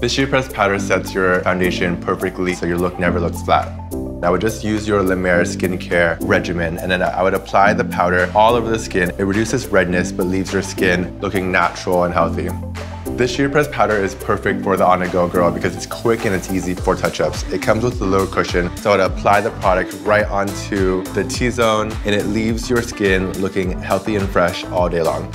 This sheer press powder sets your foundation perfectly so your look never looks flat. I would just use your La Mer skincare regimen and then I would apply the powder all over the skin. It reduces redness but leaves your skin looking natural and healthy. This sheer press powder is perfect for the on-the-go girl because it's quick and it's easy for touch-ups. It comes with a little cushion, so I would apply the product right onto the T-zone and it leaves your skin looking healthy and fresh all day long.